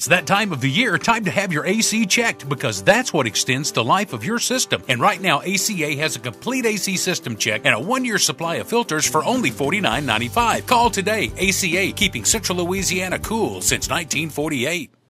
It's that time of the year, time to have your AC checked because that's what extends the life of your system. And right now, ACA has a complete AC system check and a one year supply of filters for only $49.95. Call today. ACA, keeping Central Louisiana cool since 1948.